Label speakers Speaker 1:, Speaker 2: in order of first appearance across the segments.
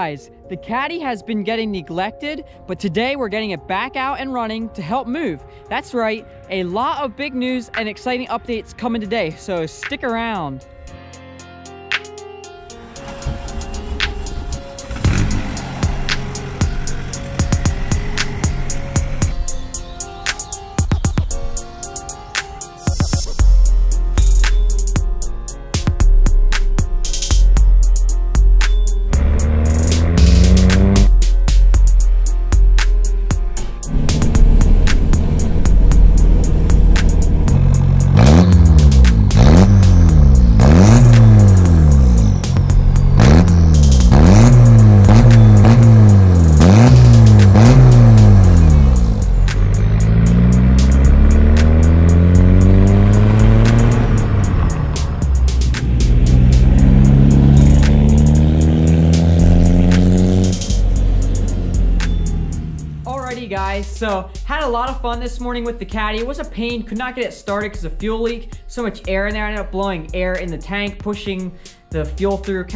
Speaker 1: guys, the caddy has been getting neglected, but today we're getting it back out and running to help move. That's right, a lot of big news and exciting updates coming today, so stick around. Guys. So had a lot of fun this morning with the caddy. It was a pain, could not get it started because of fuel leak. So much air in there. I ended up blowing air in the tank, pushing the fuel through,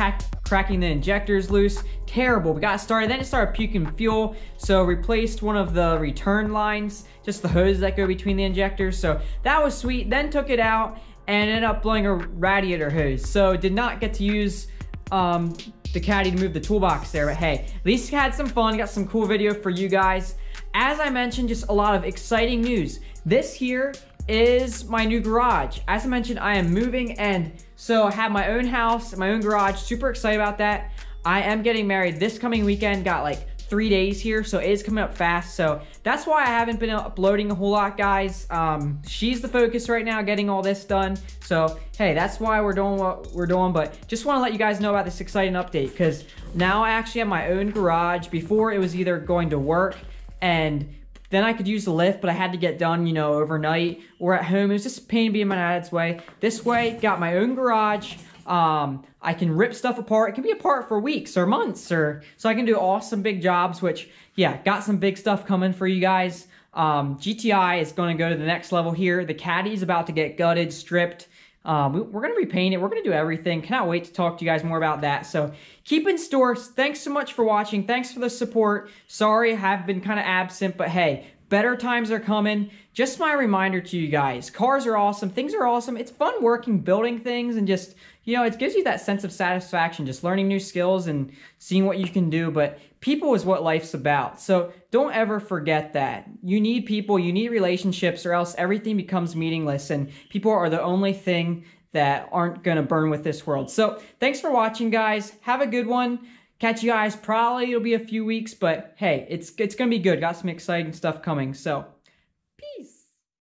Speaker 1: cracking the injectors loose. Terrible. We got started, then it started puking fuel. So replaced one of the return lines, just the hoses that go between the injectors. So that was sweet. Then took it out and ended up blowing a radiator hose. So did not get to use um, the caddy to move the toolbox there, but hey, at least had some fun, got some cool video for you guys. As I mentioned, just a lot of exciting news. This here is my new garage. As I mentioned, I am moving and so I have my own house, my own garage, super excited about that. I am getting married this coming weekend, got like three days here, so it is coming up fast. So that's why I haven't been uploading a whole lot, guys. Um, she's the focus right now, getting all this done. So, hey, that's why we're doing what we're doing. But just want to let you guys know about this exciting update because now I actually have my own garage. Before, it was either going to work and then I could use the lift, but I had to get done, you know, overnight or at home. It was just a pain being my dad's way. This way, got my own garage. Um, I can rip stuff apart. It can be apart for weeks or months, or so I can do awesome big jobs. Which, yeah, got some big stuff coming for you guys. Um, GTI is going to go to the next level here. The caddy is about to get gutted, stripped. Um, we, are going to repaint it. We're going to do everything. Cannot wait to talk to you guys more about that. So keep in store. Thanks so much for watching. Thanks for the support. Sorry I have been kind of absent, but hey, better times are coming. Just my reminder to you guys, cars are awesome. Things are awesome. It's fun working, building things, and just you know, it gives you that sense of satisfaction, just learning new skills and seeing what you can do. But people is what life's about. So don't ever forget that. You need people, you need relationships, or else everything becomes meaningless. And people are the only thing that aren't going to burn with this world. So thanks for watching, guys. Have a good one. Catch you guys. Probably it'll be a few weeks, but hey, it's it's to be good. Got some exciting stuff coming. So